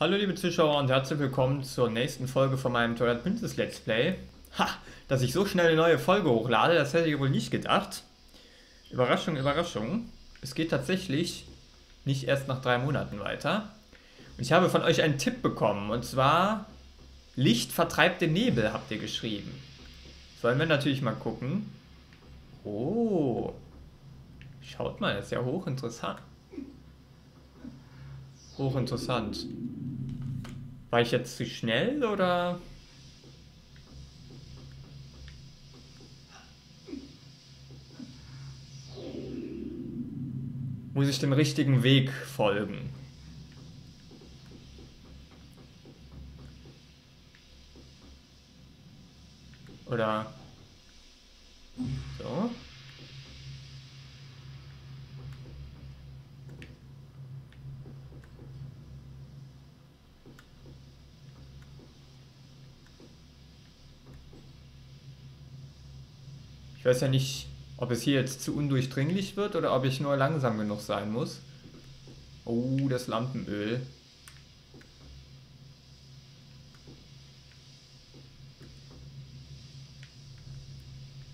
Hallo liebe Zuschauer und herzlich willkommen zur nächsten Folge von meinem Twilight Princess Let's Play. Ha, dass ich so schnell eine neue Folge hochlade, das hätte ich wohl nicht gedacht. Überraschung, Überraschung. Es geht tatsächlich nicht erst nach drei Monaten weiter. Und ich habe von euch einen Tipp bekommen und zwar Licht vertreibt den Nebel, habt ihr geschrieben. Sollen wir natürlich mal gucken. Oh, schaut mal, das ist ja hochinteressant. Hochinteressant. War ich jetzt zu schnell oder? Muss ich dem richtigen Weg folgen? Oder so? Weiß ja nicht, ob es hier jetzt zu undurchdringlich wird oder ob ich nur langsam genug sein muss. Oh, das Lampenöl.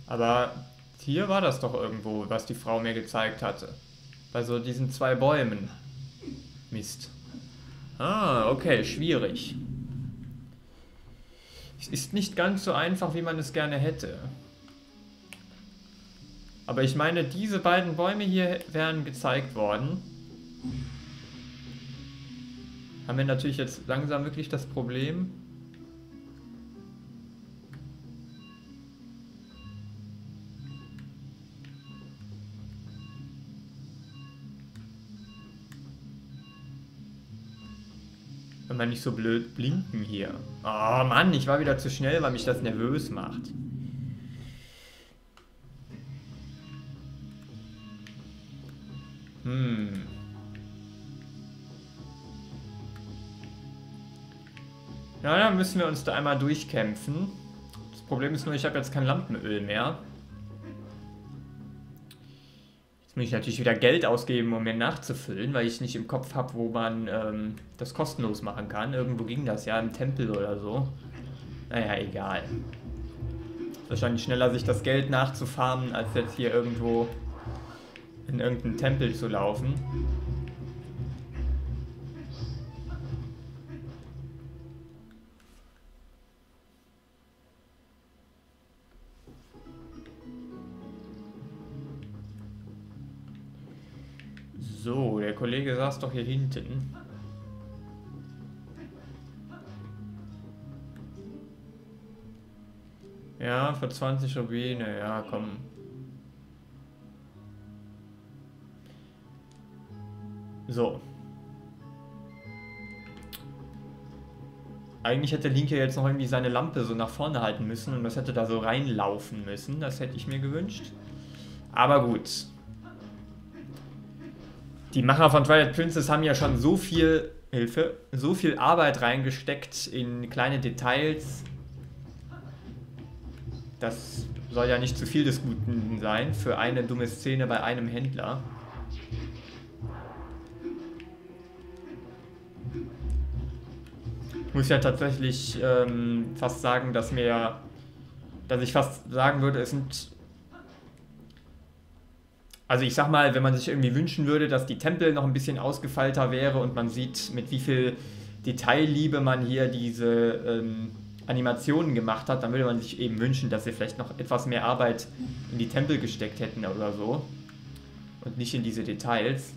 Aber hier war das doch irgendwo, was die Frau mir gezeigt hatte. Bei so diesen zwei Bäumen. Mist. Ah, okay, schwierig. Es ist nicht ganz so einfach, wie man es gerne hätte. Aber ich meine, diese beiden Bäume hier wären gezeigt worden. Haben wir natürlich jetzt langsam wirklich das Problem. Wenn man nicht so blöd blinken hier. Oh Mann, ich war wieder zu schnell, weil mich das nervös macht. Hm. Ja, dann müssen wir uns da einmal durchkämpfen. Das Problem ist nur, ich habe jetzt kein Lampenöl mehr. Jetzt muss ich natürlich wieder Geld ausgeben, um mir nachzufüllen, weil ich nicht im Kopf habe, wo man ähm, das kostenlos machen kann. Irgendwo ging das ja, im Tempel oder so. Naja, egal. Wahrscheinlich schneller, sich das Geld nachzufarmen, als jetzt hier irgendwo in irgendeinen Tempel zu laufen. So, der Kollege saß doch hier hinten. Ja, für 20 Rubine, ja, komm. So. Eigentlich hätte Link ja jetzt noch irgendwie seine Lampe so nach vorne halten müssen und das hätte da so reinlaufen müssen. Das hätte ich mir gewünscht. Aber gut. Die Macher von Twilight Princess haben ja schon so viel Hilfe, so viel Arbeit reingesteckt in kleine Details. Das soll ja nicht zu viel des Guten sein für eine dumme Szene bei einem Händler. Muss ja tatsächlich ähm, fast sagen, dass mir, dass ich fast sagen würde, es sind, also ich sag mal, wenn man sich irgendwie wünschen würde, dass die Tempel noch ein bisschen ausgefeilter wäre und man sieht, mit wie viel Detailliebe man hier diese ähm, Animationen gemacht hat, dann würde man sich eben wünschen, dass sie vielleicht noch etwas mehr Arbeit in die Tempel gesteckt hätten oder so und nicht in diese Details.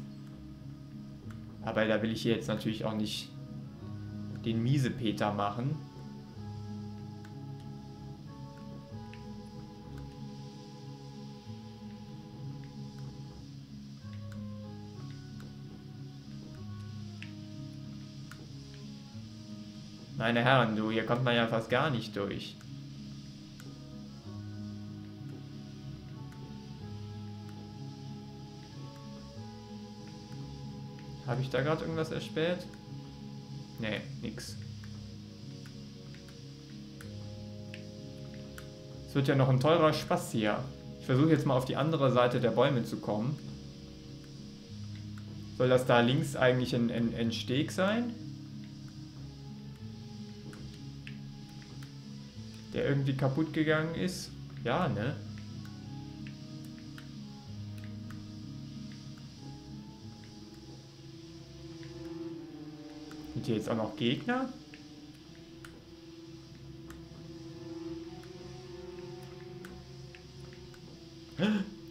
Aber da will ich hier jetzt natürlich auch nicht den Miesepeter machen. Meine Herren, du, hier kommt man ja fast gar nicht durch. Habe ich da gerade irgendwas erspäht? Nee, nix. Es wird ja noch ein teurer Spaß hier. Ich versuche jetzt mal auf die andere Seite der Bäume zu kommen. Soll das da links eigentlich ein, ein, ein Steg sein? Der irgendwie kaputt gegangen ist? Ja, ne? Hier jetzt auch noch Gegner?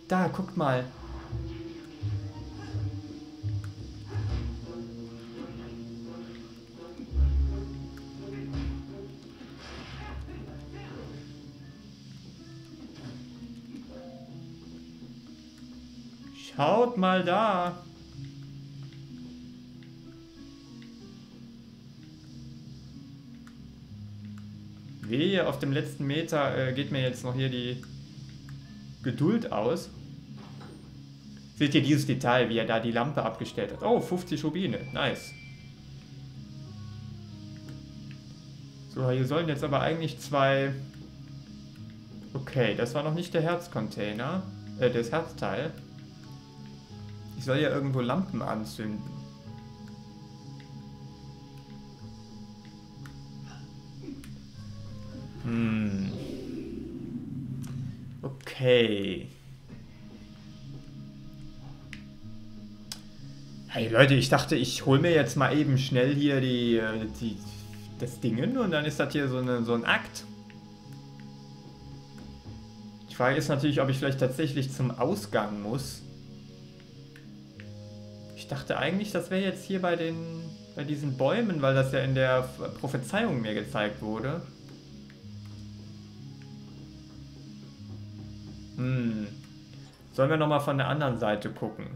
Da, guckt mal. Schaut mal da. Auf dem letzten Meter äh, geht mir jetzt noch hier die Geduld aus. Seht ihr dieses Detail, wie er da die Lampe abgestellt hat? Oh, 50 Rubine. Nice. So, hier sollen jetzt aber eigentlich zwei... Okay, das war noch nicht der Herzcontainer. Äh, das Herzteil. Ich soll ja irgendwo Lampen anzünden. Okay. Hey Leute, ich dachte, ich hole mir jetzt mal eben schnell hier die, äh, die, das Ding und dann ist das hier so, eine, so ein Akt. Die Frage ist natürlich, ob ich vielleicht tatsächlich zum Ausgang muss. Ich dachte eigentlich, das wäre jetzt hier bei den bei diesen Bäumen, weil das ja in der Prophezeiung mir gezeigt wurde. Hm. Sollen wir nochmal von der anderen Seite gucken?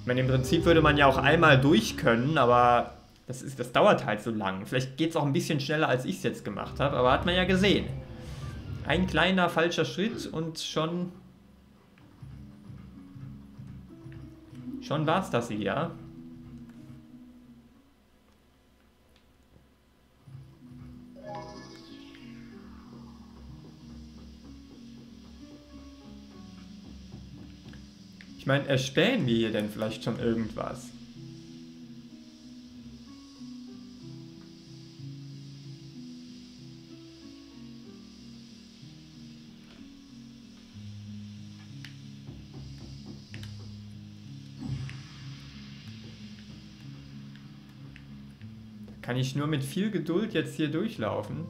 Ich meine, im Prinzip würde man ja auch einmal durch können, aber das, ist, das dauert halt so lang. Vielleicht geht es auch ein bisschen schneller, als ich es jetzt gemacht habe, aber hat man ja gesehen. Ein kleiner falscher Schritt und schon Schon war's das hier. Ich meine, erspähen wir hier denn vielleicht schon irgendwas? Kann ich nur mit viel Geduld jetzt hier durchlaufen?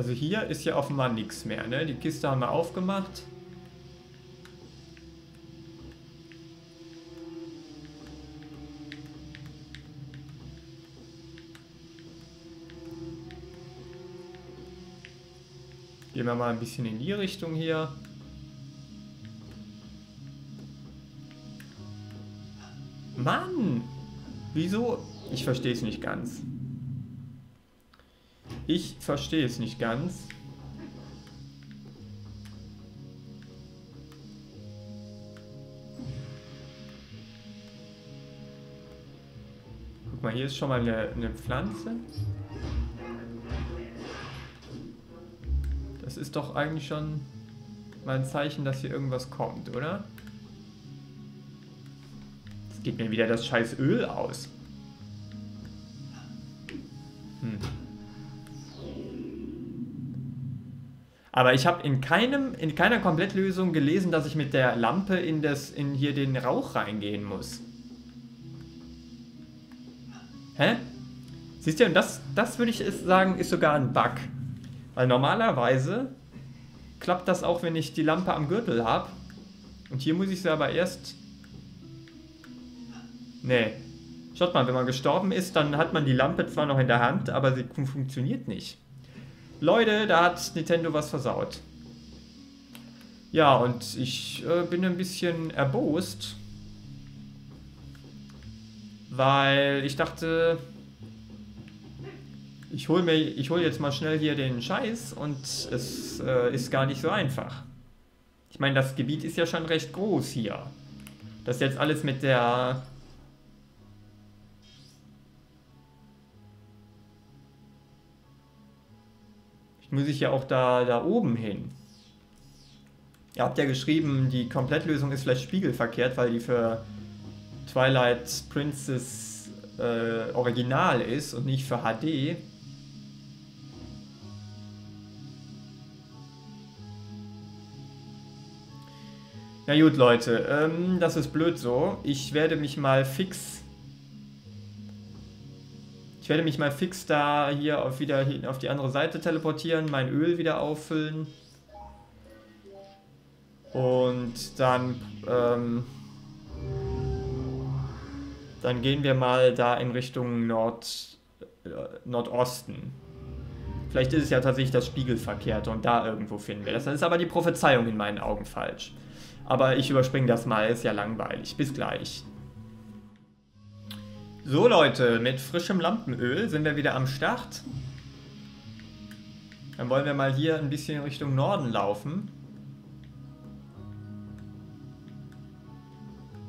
Also hier ist ja offenbar nichts mehr, ne? Die Kiste haben wir aufgemacht. Gehen wir mal ein bisschen in die Richtung hier. Mann! Wieso? Ich verstehe es nicht ganz. Ich verstehe es nicht ganz. Guck mal, hier ist schon mal eine, eine Pflanze. Das ist doch eigentlich schon mal ein Zeichen, dass hier irgendwas kommt, oder? Jetzt geht mir wieder das scheiß Öl aus. Aber ich habe in keinem, in keiner Komplettlösung gelesen, dass ich mit der Lampe in das, in hier den Rauch reingehen muss. Hä? Siehst du, und das, das würde ich sagen, ist sogar ein Bug. Weil normalerweise klappt das auch, wenn ich die Lampe am Gürtel habe. Und hier muss ich sie aber erst Nee. Schaut mal, wenn man gestorben ist, dann hat man die Lampe zwar noch in der Hand, aber sie funktioniert nicht. Leute, da hat Nintendo was versaut. Ja, und ich äh, bin ein bisschen erbost. Weil ich dachte, ich hole mir, jetzt mal schnell hier den Scheiß und es äh, ist gar nicht so einfach. Ich meine, das Gebiet ist ja schon recht groß hier. Das jetzt alles mit der muss ich ja auch da, da oben hin. Ihr habt ja geschrieben, die Komplettlösung ist vielleicht spiegelverkehrt, weil die für Twilight Princess äh, Original ist und nicht für HD. Na gut, Leute, ähm, das ist blöd so. Ich werde mich mal fix... Ich werde mich mal fix da hier auf wieder auf die andere Seite teleportieren, mein Öl wieder auffüllen. Und dann, ähm, dann gehen wir mal da in Richtung Nord, äh, Nordosten. Vielleicht ist es ja tatsächlich das Spiegelverkehrte und da irgendwo finden wir das. Dann ist aber die Prophezeiung in meinen Augen falsch. Aber ich überspringe das mal, ist ja langweilig. Bis gleich. So Leute, mit frischem Lampenöl sind wir wieder am Start. Dann wollen wir mal hier ein bisschen Richtung Norden laufen.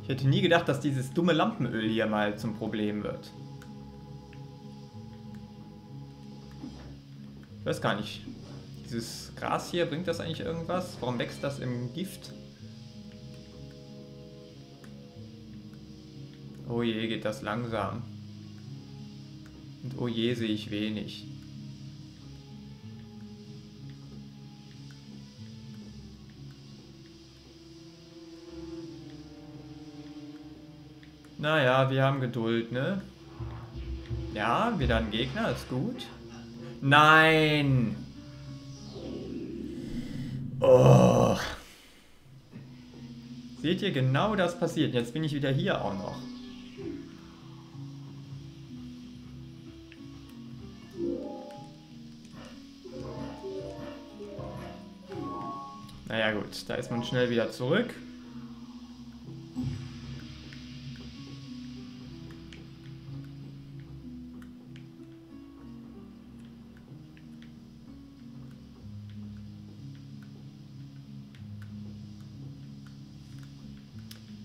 Ich hätte nie gedacht, dass dieses dumme Lampenöl hier mal zum Problem wird. Ich weiß gar nicht. Dieses Gras hier, bringt das eigentlich irgendwas? Warum wächst das im Gift? Oh je, geht das langsam. Und oh je, sehe ich wenig. Naja, wir haben Geduld, ne? Ja, wieder ein Gegner, ist gut. Nein! Oh. Seht ihr, genau das passiert. Jetzt bin ich wieder hier auch noch. Gut, da ist man schnell wieder zurück.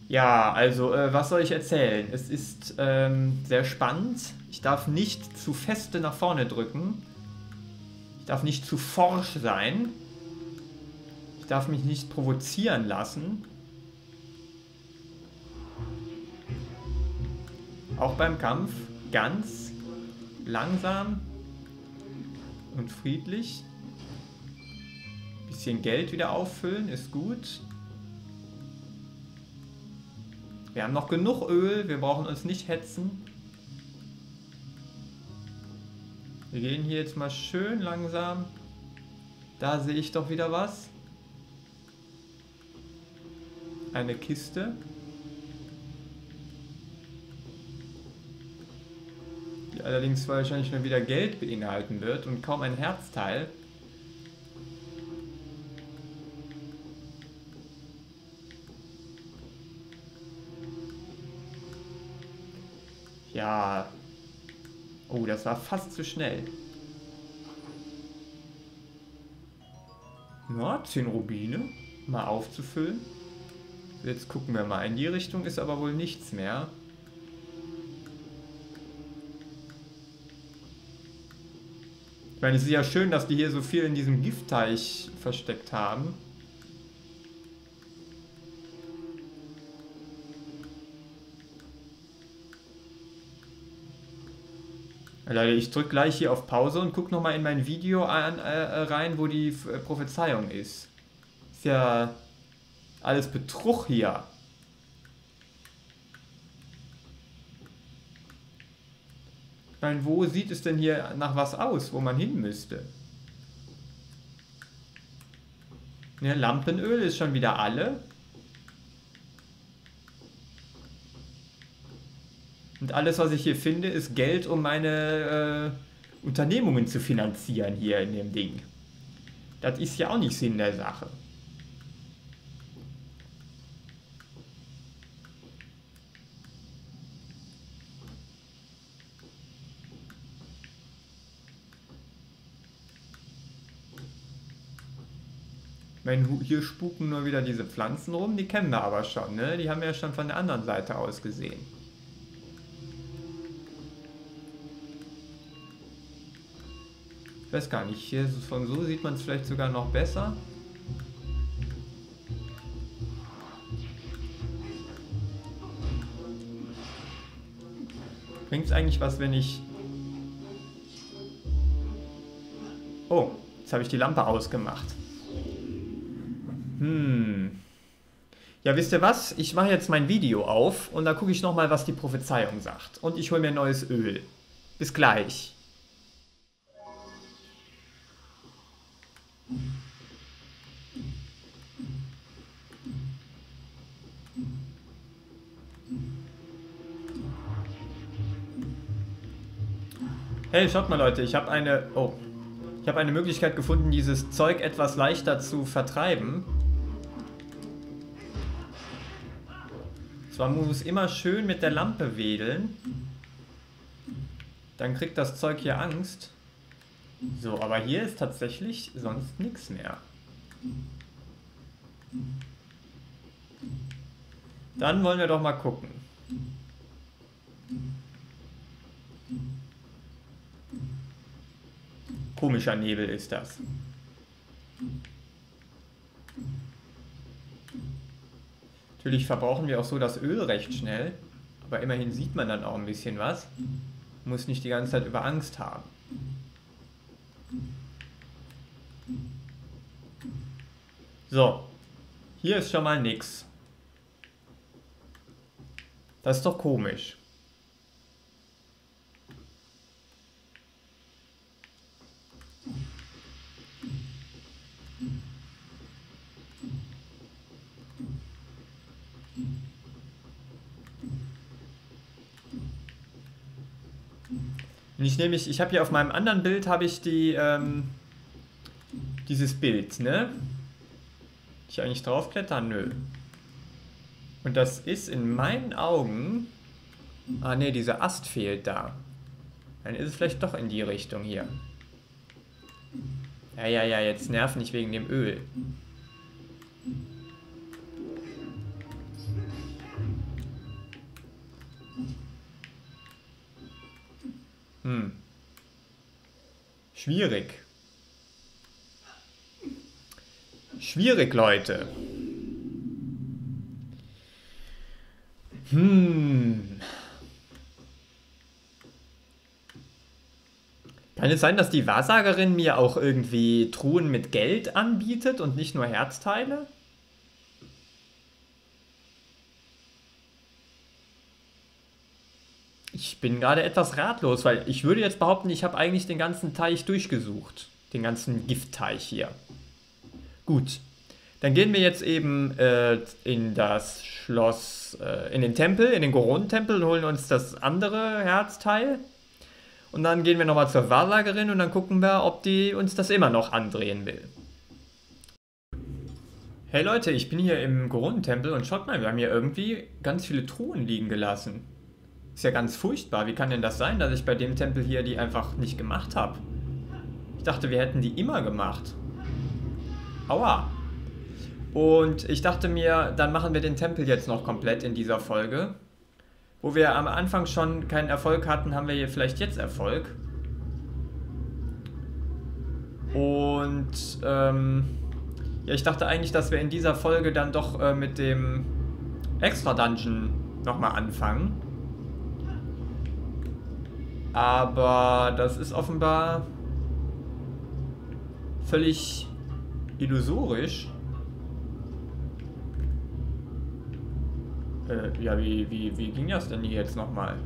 Ja, also äh, was soll ich erzählen? Es ist ähm, sehr spannend. Ich darf nicht zu feste nach vorne drücken. Ich darf nicht zu forsch sein. Ich darf mich nicht provozieren lassen. Auch beim Kampf ganz langsam und friedlich. Bisschen Geld wieder auffüllen ist gut. Wir haben noch genug Öl, wir brauchen uns nicht hetzen. Wir gehen hier jetzt mal schön langsam. Da sehe ich doch wieder was eine Kiste. Die allerdings wahrscheinlich schon wieder Geld beinhalten wird und kaum ein Herzteil. Ja. Oh, das war fast zu schnell. Na, 10 Rubine. Mal aufzufüllen. Jetzt gucken wir mal. In die Richtung ist aber wohl nichts mehr. Ich meine, es ist ja schön, dass die hier so viel in diesem Giftteich versteckt haben. Leute, ich drücke gleich hier auf Pause und gucke nochmal in mein Video an, äh, rein, wo die äh, Prophezeiung ist. Ist ja alles Betrug hier. Ich meine, wo sieht es denn hier nach was aus, wo man hin müsste? Ja, Lampenöl ist schon wieder alle. Und alles, was ich hier finde, ist Geld, um meine äh, Unternehmungen zu finanzieren hier in dem Ding. Das ist ja auch nicht Sinn der Sache. meine, hier spuken nur wieder diese Pflanzen rum, die kennen wir aber schon, ne? Die haben wir ja schon von der anderen Seite aus gesehen. Ich weiß gar nicht, hier von so sieht man es vielleicht sogar noch besser. Bringt es eigentlich was, wenn ich... Oh, jetzt habe ich die Lampe ausgemacht. Hm. Ja, wisst ihr was? Ich mache jetzt mein Video auf und da gucke ich nochmal, was die Prophezeiung sagt. Und ich hole mir neues Öl. Bis gleich. Hey, schaut mal Leute, ich habe eine... Oh. Ich habe eine Möglichkeit gefunden, dieses Zeug etwas leichter zu vertreiben. Zwar muss immer schön mit der Lampe wedeln. Dann kriegt das Zeug hier Angst. So, aber hier ist tatsächlich sonst nichts mehr. Dann wollen wir doch mal gucken. Komischer Nebel ist das. Natürlich verbrauchen wir auch so das Öl recht schnell, aber immerhin sieht man dann auch ein bisschen was. Muss nicht die ganze Zeit über Angst haben. So, hier ist schon mal nix. Das ist doch komisch. Und ich nehme ich, ich habe hier auf meinem anderen Bild habe ich die, ähm, dieses Bild, ne? Ich eigentlich draufklettern? Nö. Und das ist in meinen Augen, ah ne, dieser Ast fehlt da. Dann ist es vielleicht doch in die Richtung hier. Ja, ja, ja, jetzt nerv nicht wegen dem Öl. Hm. Schwierig. Schwierig, Leute. Hm. Kann es sein, dass die Wahrsagerin mir auch irgendwie Truhen mit Geld anbietet und nicht nur Herzteile? Ich bin gerade etwas ratlos, weil ich würde jetzt behaupten, ich habe eigentlich den ganzen Teich durchgesucht. Den ganzen Giftteich hier. Gut. Dann gehen wir jetzt eben äh, in das Schloss, äh, in den Tempel, in den Goron-Tempel und holen uns das andere Herzteil. Und dann gehen wir nochmal zur Wahrsagerin und dann gucken wir, ob die uns das immer noch andrehen will. Hey Leute, ich bin hier im Goron-Tempel und schaut mal, wir haben hier irgendwie ganz viele Truhen liegen gelassen. Ist ja ganz furchtbar. Wie kann denn das sein, dass ich bei dem Tempel hier die einfach nicht gemacht habe? Ich dachte, wir hätten die immer gemacht. Aua. Und ich dachte mir, dann machen wir den Tempel jetzt noch komplett in dieser Folge. Wo wir am Anfang schon keinen Erfolg hatten, haben wir hier vielleicht jetzt Erfolg. Und ähm, ja, ich dachte eigentlich, dass wir in dieser Folge dann doch äh, mit dem Extra-Dungeon nochmal anfangen. Aber das ist offenbar völlig illusorisch. Äh, ja, wie, wie, wie ging das denn hier jetzt nochmal?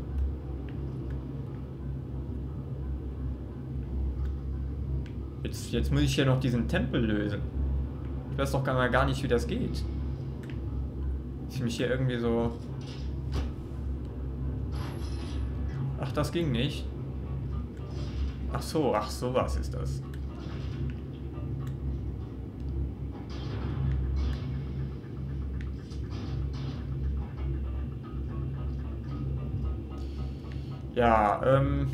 Jetzt, jetzt muss ich hier noch diesen Tempel lösen. Ich weiß doch gar, gar nicht, wie das geht. Ich mich hier irgendwie so Ach, das ging nicht. Ach so, ach so was ist das. Ja, ähm...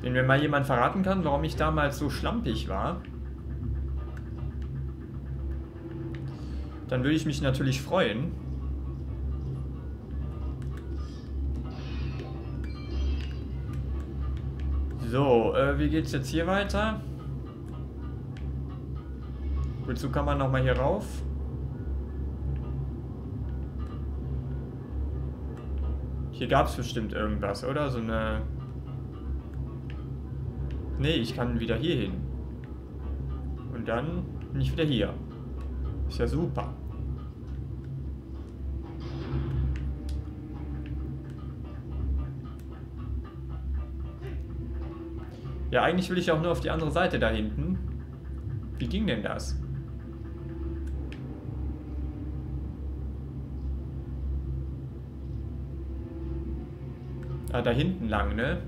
Wenn mir mal jemand verraten kann, warum ich damals so schlampig war, dann würde ich mich natürlich freuen. So, äh, wie geht's jetzt hier weiter? Wozu kann man nochmal hier rauf? Hier gab es bestimmt irgendwas, oder? So eine... Nee, ich kann wieder hier hin. Und dann nicht wieder hier. Ist ja super. Ja, eigentlich will ich auch nur auf die andere Seite da hinten. Wie ging denn das? Ah, da hinten lang, ne?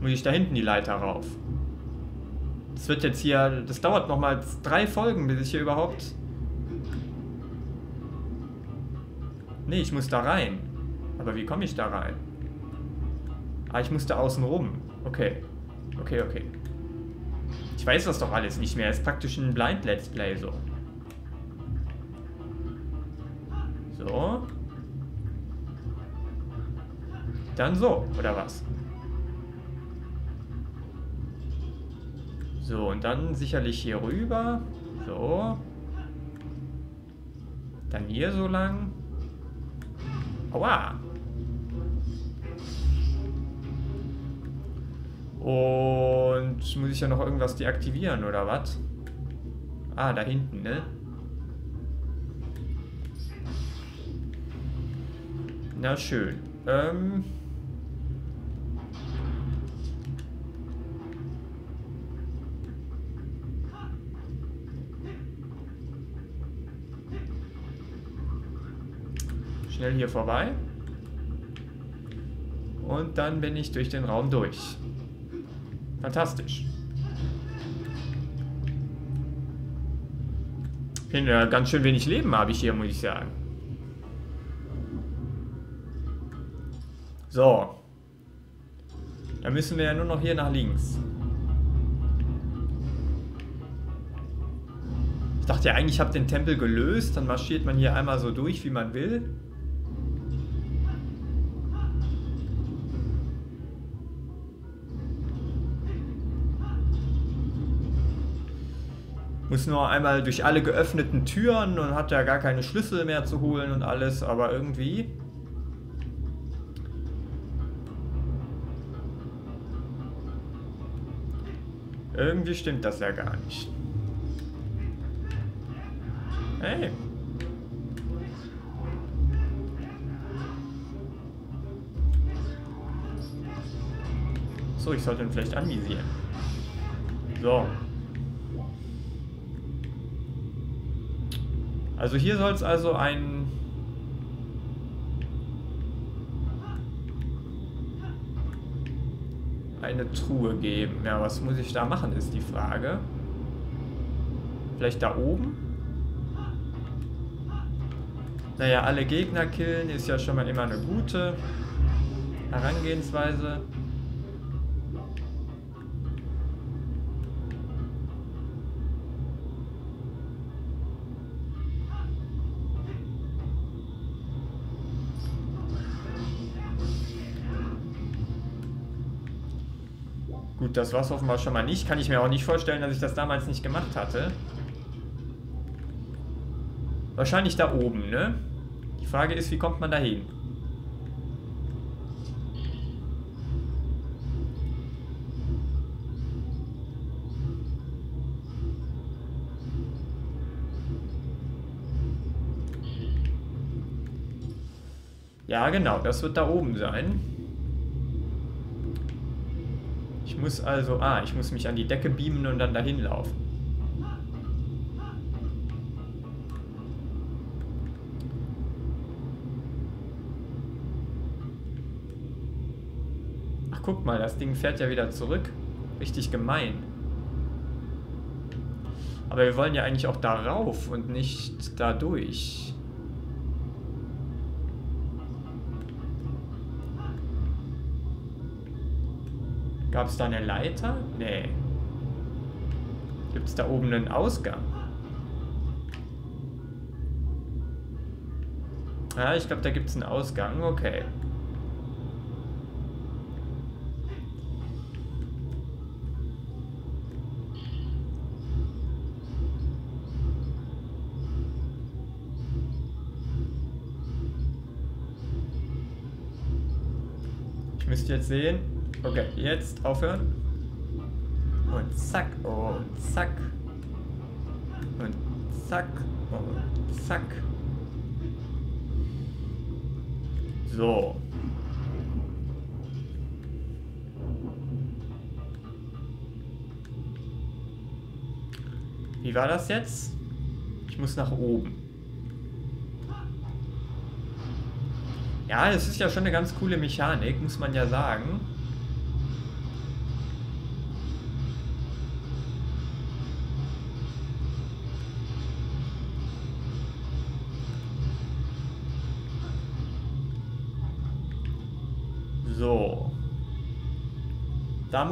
Muss ich da hinten die Leiter rauf? Das wird jetzt hier... Das dauert nochmal drei Folgen, bis ich hier überhaupt... Nee, ich muss da rein. Aber wie komme ich da rein? Ah, ich musste außen rum. Okay. Okay, okay. Ich weiß das doch alles nicht mehr. Es ist praktisch ein Blind Let's Play so. So. Dann so, oder was? So, und dann sicherlich hier rüber. So. Dann hier so lang. Aua. Und muss ich ja noch irgendwas deaktivieren, oder was? Ah, da hinten, ne? Na schön. Ähm... Schnell hier vorbei. Und dann bin ich durch den Raum durch. Fantastisch. Bin, äh, ganz schön wenig Leben habe ich hier, muss ich sagen. So. Dann müssen wir ja nur noch hier nach links. Ich dachte ja eigentlich, ich habe den Tempel gelöst. Dann marschiert man hier einmal so durch, wie man will. Muss nur einmal durch alle geöffneten Türen und hat ja gar keine Schlüssel mehr zu holen und alles, aber irgendwie... Irgendwie stimmt das ja gar nicht. Hey. So, ich sollte ihn vielleicht anvisieren. So. Also hier soll es also ein... eine Truhe geben. Ja, was muss ich da machen, ist die Frage. Vielleicht da oben? Naja, alle Gegner killen ist ja schon mal immer eine gute Herangehensweise. Das war es offenbar schon mal nicht. Kann ich mir auch nicht vorstellen, dass ich das damals nicht gemacht hatte. Wahrscheinlich da oben, ne? Die Frage ist, wie kommt man da hin? Ja, genau, das wird da oben sein. Ich muss also... Ah, ich muss mich an die Decke beamen und dann dahin laufen. Ach, guck mal, das Ding fährt ja wieder zurück. Richtig gemein. Aber wir wollen ja eigentlich auch da rauf und nicht da Gab es da eine Leiter? Nee. Gibt es da oben einen Ausgang? Ja, ich glaube, da gibt es einen Ausgang. Okay. Müsst ihr jetzt sehen. Okay, jetzt aufhören. Und zack, und zack. Und zack, und zack. So. Wie war das jetzt? Ich muss nach oben. Ja, das ist ja schon eine ganz coole Mechanik, muss man ja sagen.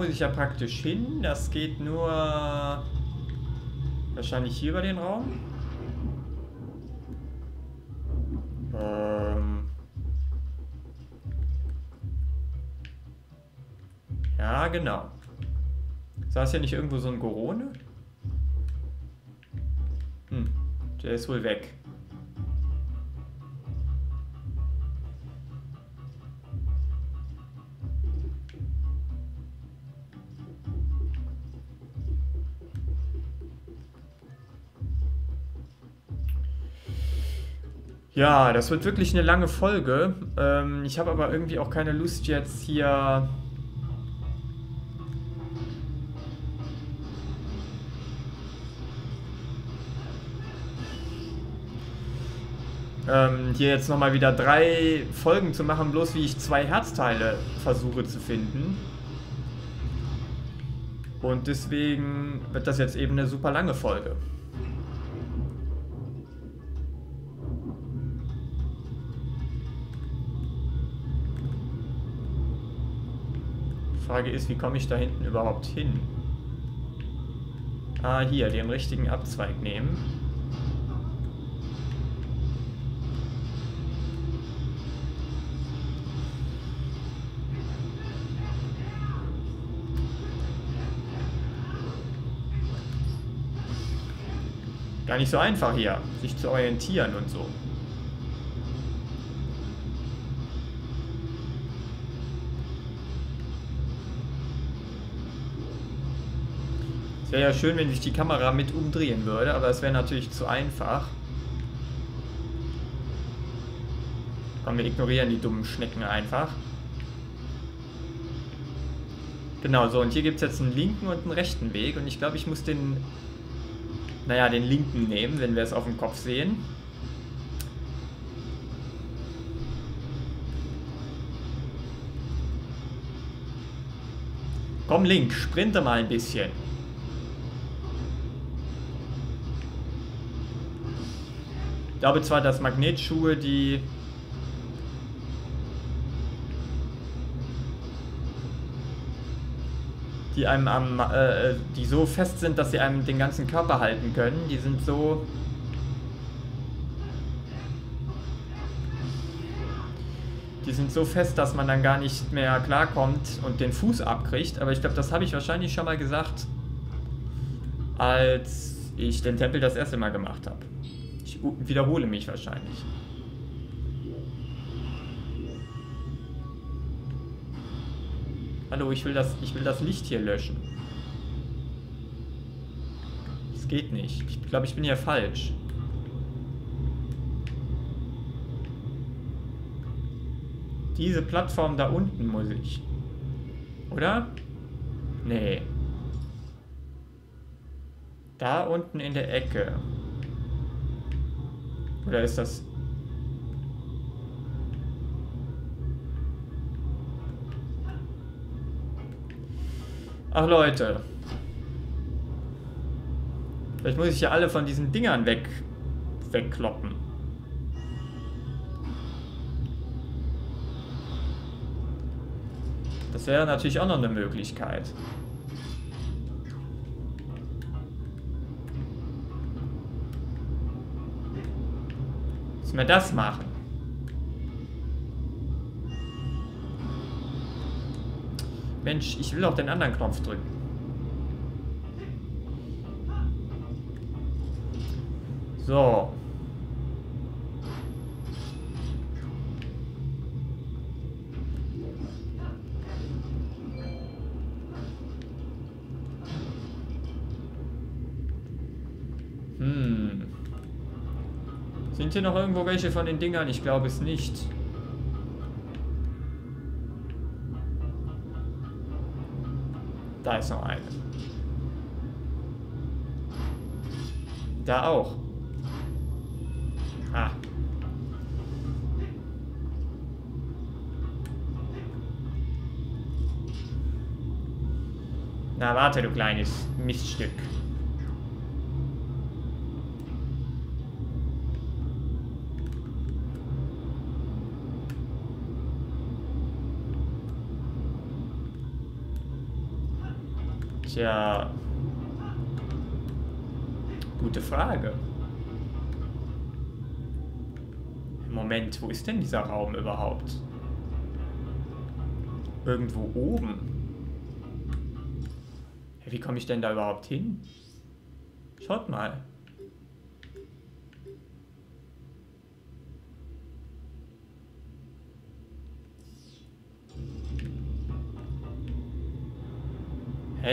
Muss ich ja praktisch hin. Das geht nur wahrscheinlich hier über den Raum. Ähm. Ja, genau. Saß ja nicht irgendwo so ein Gorone? Hm, der ist wohl weg. Ja, das wird wirklich eine lange Folge. Ähm, ich habe aber irgendwie auch keine Lust jetzt hier... Ähm, hier jetzt nochmal wieder drei Folgen zu machen, bloß wie ich zwei Herzteile versuche zu finden. Und deswegen wird das jetzt eben eine super lange Folge. Frage ist, wie komme ich da hinten überhaupt hin? Ah, hier, den richtigen Abzweig nehmen. Gar nicht so einfach hier, sich zu orientieren und so. Wäre ja schön, wenn sich die Kamera mit umdrehen würde, aber es wäre natürlich zu einfach. Komm, wir ignorieren die dummen Schnecken einfach. Genau, so, und hier gibt es jetzt einen linken und einen rechten Weg. Und ich glaube, ich muss den, naja, den linken nehmen, wenn wir es auf dem Kopf sehen. Komm, Link, sprinte mal ein bisschen. Glaube zwar, dass Magnetschuhe die die einem am, äh, die so fest sind, dass sie einem den ganzen Körper halten können. Die sind so die sind so fest, dass man dann gar nicht mehr klarkommt und den Fuß abkriegt. Aber ich glaube, das habe ich wahrscheinlich schon mal gesagt, als ich den Tempel das erste Mal gemacht habe wiederhole mich wahrscheinlich. Hallo, ich will das, ich will das Licht hier löschen. Es geht nicht. Ich glaube, ich bin hier falsch. Diese Plattform da unten muss ich. Oder? Nee. Da unten in der Ecke. Oder ist das... Ach Leute. Vielleicht muss ich ja alle von diesen Dingern weg, wegkloppen. Das wäre natürlich auch noch eine Möglichkeit. Wir das machen. Mensch, ich will auch den anderen Knopf drücken. So. Sind hier noch irgendwo welche von den Dingern? Ich glaube es nicht. Da ist noch eine. Da auch. Ah. Na warte, du kleines Miststück. Tja. Gute Frage. Moment, wo ist denn dieser Raum überhaupt? Irgendwo oben. Wie komme ich denn da überhaupt hin? Schaut mal.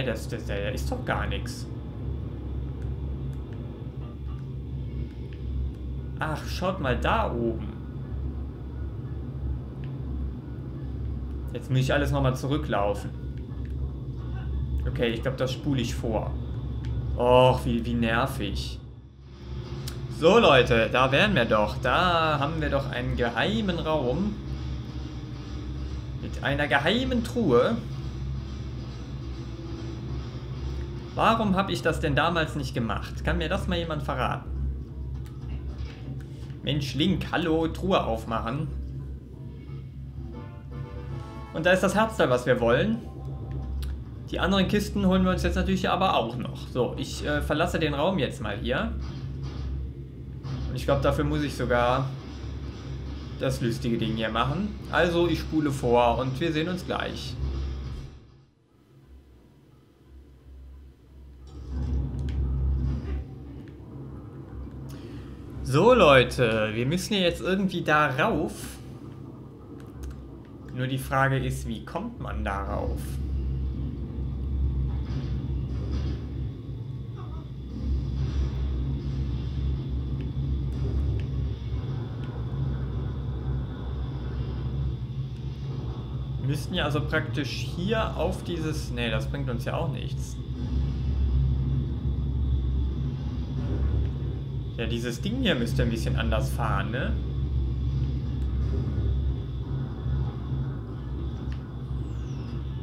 Hey, das, das, da ist doch gar nichts. Ach, schaut mal da oben. Jetzt muss ich alles nochmal zurücklaufen. Okay, ich glaube, das spule ich vor. Och, wie, wie nervig. So, Leute, da wären wir doch. Da haben wir doch einen geheimen Raum. Mit einer geheimen Truhe. Warum habe ich das denn damals nicht gemacht? Kann mir das mal jemand verraten? Mensch, Link, hallo, Truhe aufmachen. Und da ist das Herzteil, was wir wollen. Die anderen Kisten holen wir uns jetzt natürlich aber auch noch. So, ich äh, verlasse den Raum jetzt mal hier. Und ich glaube, dafür muss ich sogar das lustige Ding hier machen. Also, ich spule vor und wir sehen uns gleich. So Leute, wir müssen ja jetzt irgendwie da rauf. Nur die Frage ist, wie kommt man darauf? Wir müssten ja also praktisch hier auf dieses... Ne, das bringt uns ja auch nichts. Ja, dieses Ding hier müsste ein bisschen anders fahren, ne?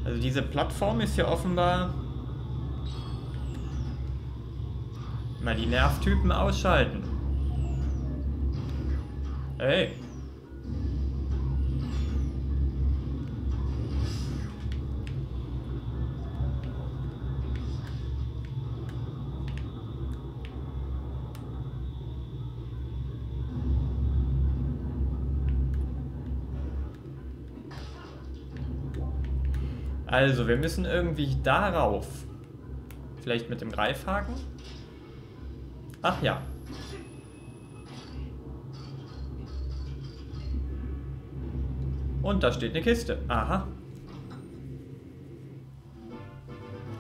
Also diese Plattform ist hier offenbar... Mal die Nervtypen ausschalten. Hey. Also, wir müssen irgendwie darauf. Vielleicht mit dem Greifhaken? Ach ja. Und da steht eine Kiste. Aha.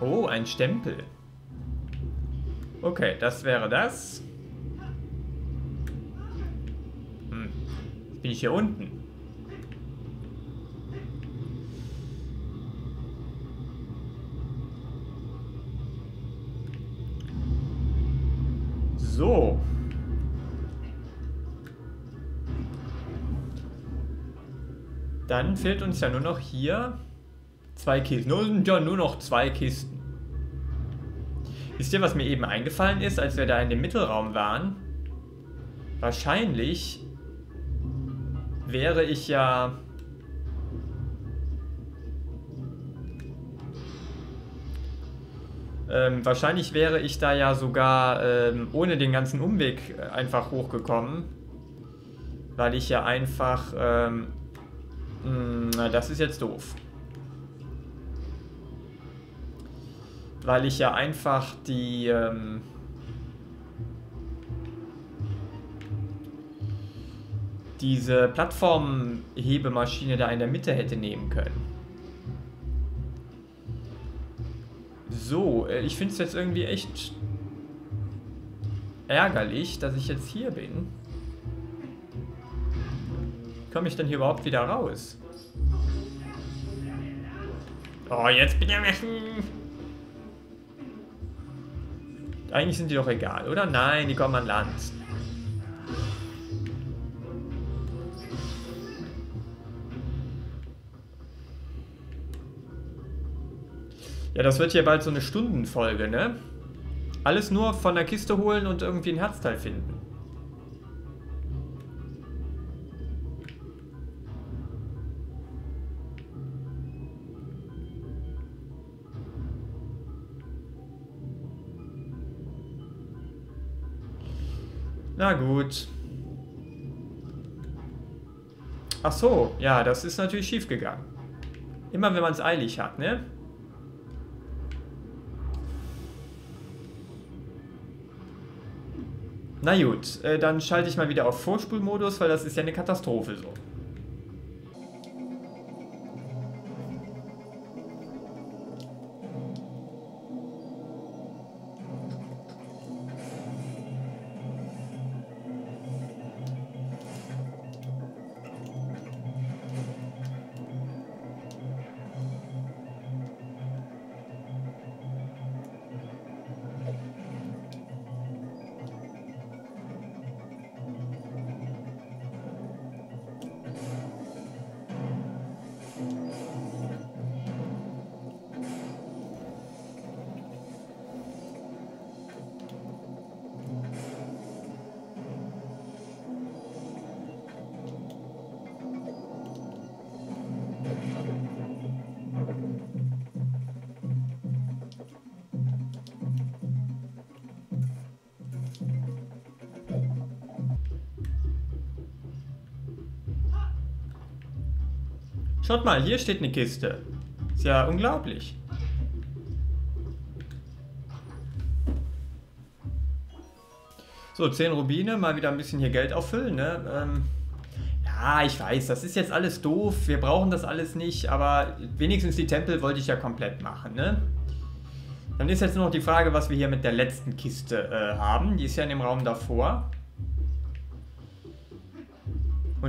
Oh, ein Stempel. Okay, das wäre das. Hm. Bin ich hier unten? So. Dann fehlt uns ja nur noch hier zwei Kisten. Nur, ja, nur noch zwei Kisten. Wisst ihr, was mir eben eingefallen ist, als wir da in dem Mittelraum waren? Wahrscheinlich wäre ich ja Ähm, wahrscheinlich wäre ich da ja sogar ähm, ohne den ganzen Umweg äh, einfach hochgekommen. Weil ich ja einfach... Ähm, mh, hm, das ist jetzt doof. Weil ich ja einfach die... Ähm, diese Plattformhebemaschine da in der Mitte hätte nehmen können. So, äh, ich finde es jetzt irgendwie echt ärgerlich, dass ich jetzt hier bin. Komme ich denn hier überhaupt wieder raus? Oh, jetzt bin ich... Eigentlich sind die doch egal, oder? Nein, die kommen an Land. Ja, das wird hier bald so eine Stundenfolge, ne? Alles nur von der Kiste holen und irgendwie ein Herzteil finden. Na gut. Ach so, ja, das ist natürlich schief gegangen. Immer wenn man es eilig hat, ne? Na gut, äh, dann schalte ich mal wieder auf Vorspulmodus, weil das ist ja eine Katastrophe so. Schaut mal, hier steht eine Kiste. Ist ja unglaublich. So, 10 Rubine, mal wieder ein bisschen hier Geld auffüllen, ne? Ähm, ja, ich weiß, das ist jetzt alles doof, wir brauchen das alles nicht, aber wenigstens die Tempel wollte ich ja komplett machen, ne? Dann ist jetzt nur noch die Frage, was wir hier mit der letzten Kiste äh, haben. Die ist ja in dem Raum davor.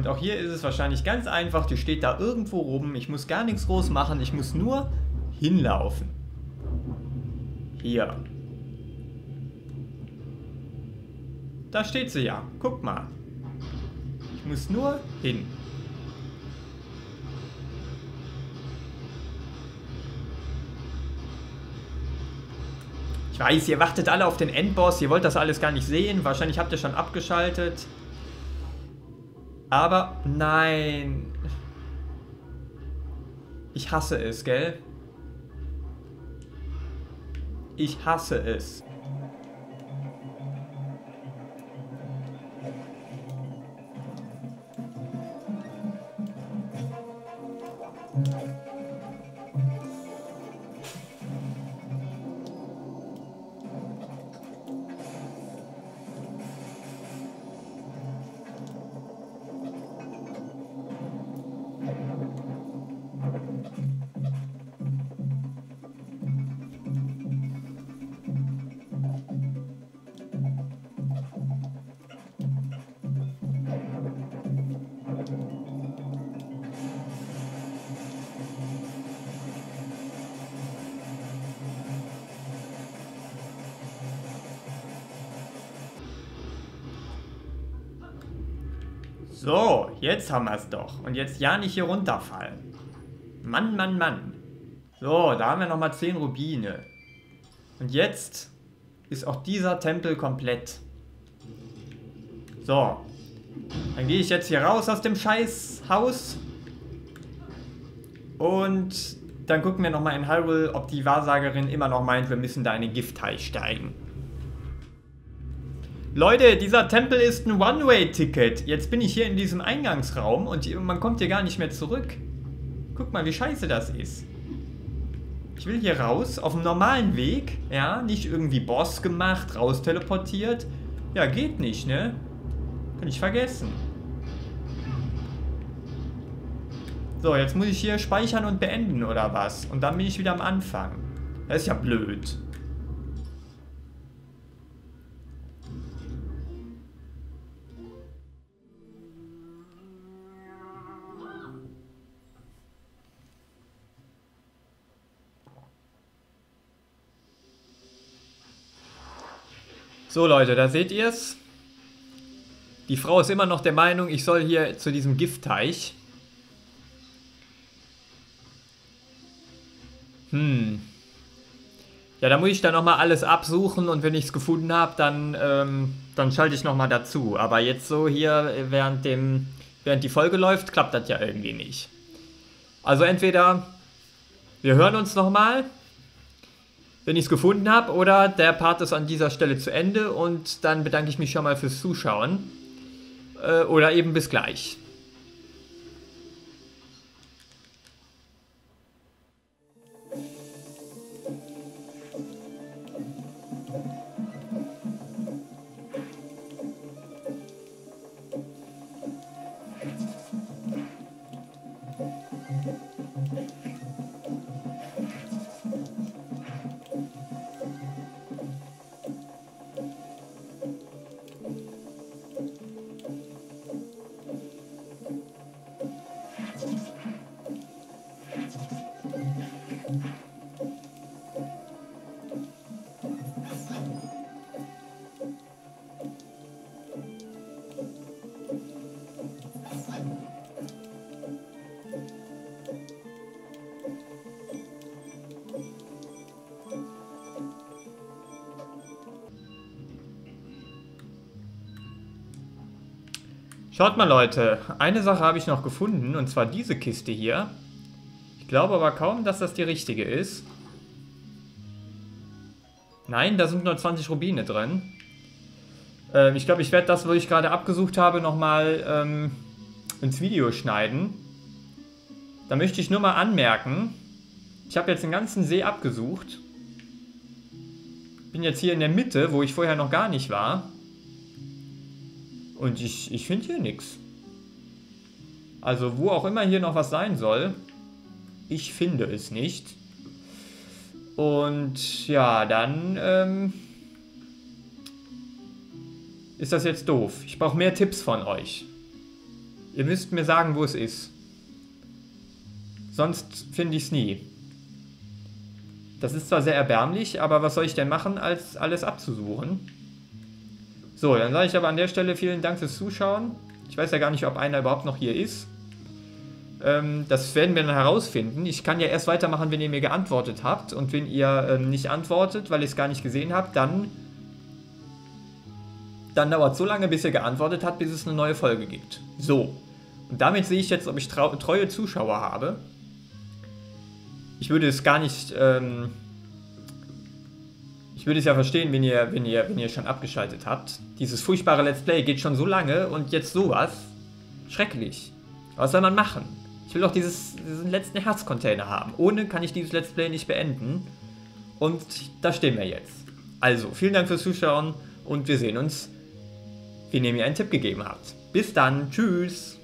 Auch hier ist es wahrscheinlich ganz einfach, die steht da irgendwo oben. Ich muss gar nichts groß machen, ich muss nur hinlaufen. Hier. Da steht sie ja. Guck mal. Ich muss nur hin. Ich weiß, ihr wartet alle auf den Endboss. Ihr wollt das alles gar nicht sehen. Wahrscheinlich habt ihr schon abgeschaltet. Aber nein. Ich hasse es, gell? Ich hasse es. Jetzt haben wir es doch. Und jetzt ja nicht hier runterfallen. Mann, Mann, Mann. So, da haben wir nochmal 10 Rubine. Und jetzt ist auch dieser Tempel komplett. So. Dann gehe ich jetzt hier raus aus dem Scheißhaus. Und dann gucken wir nochmal in Hyrule, ob die Wahrsagerin immer noch meint, wir müssen da in den Giftteich steigen. Leute, dieser Tempel ist ein One-Way-Ticket. Jetzt bin ich hier in diesem Eingangsraum und man kommt hier gar nicht mehr zurück. Guck mal, wie scheiße das ist. Ich will hier raus, auf dem normalen Weg, ja, nicht irgendwie Boss gemacht, raus teleportiert. Ja, geht nicht, ne? Kann ich vergessen. So, jetzt muss ich hier speichern und beenden, oder was? Und dann bin ich wieder am Anfang. Das ist ja blöd. So Leute, da seht ihr es. Die Frau ist immer noch der Meinung, ich soll hier zu diesem Giftteich. Hm. Ja, da muss ich dann nochmal alles absuchen und wenn ich es gefunden habe, dann, ähm, dann schalte ich nochmal dazu. Aber jetzt so hier, während, dem, während die Folge läuft, klappt das ja irgendwie nicht. Also entweder wir hören uns nochmal, wenn ich es gefunden habe, oder der Part ist an dieser Stelle zu Ende und dann bedanke ich mich schon mal fürs Zuschauen. Äh, oder eben bis gleich. Schaut mal Leute, eine Sache habe ich noch gefunden und zwar diese Kiste hier. Ich glaube aber kaum, dass das die richtige ist. Nein, da sind nur 20 Rubine drin. Ähm, ich glaube, ich werde das, was ich gerade abgesucht habe, nochmal ähm, ins Video schneiden. Da möchte ich nur mal anmerken, ich habe jetzt den ganzen See abgesucht. Bin jetzt hier in der Mitte, wo ich vorher noch gar nicht war. Und ich, ich finde hier nichts. Also wo auch immer hier noch was sein soll, ich finde es nicht. Und ja, dann ähm, ist das jetzt doof. Ich brauche mehr Tipps von euch. Ihr müsst mir sagen, wo es ist. Sonst finde ich es nie. Das ist zwar sehr erbärmlich, aber was soll ich denn machen, als alles abzusuchen? So, dann sage ich aber an der Stelle vielen Dank fürs Zuschauen. Ich weiß ja gar nicht, ob einer überhaupt noch hier ist. Ähm, das werden wir dann herausfinden. Ich kann ja erst weitermachen, wenn ihr mir geantwortet habt. Und wenn ihr ähm, nicht antwortet, weil ihr es gar nicht gesehen habt, dann, dann dauert es so lange, bis ihr geantwortet habt, bis es eine neue Folge gibt. So. Und damit sehe ich jetzt, ob ich treue Zuschauer habe. Ich würde es gar nicht... Ähm, ich würde es ja verstehen, wenn ihr, wenn, ihr, wenn ihr schon abgeschaltet habt. Dieses furchtbare Let's Play geht schon so lange und jetzt sowas. Schrecklich. Was soll man machen? Ich will doch dieses, diesen letzten Herzcontainer haben. Ohne kann ich dieses Let's Play nicht beenden. Und da stehen wir jetzt. Also, vielen Dank fürs Zuschauen und wir sehen uns, wenn ihr mir einen Tipp gegeben habt. Bis dann. Tschüss.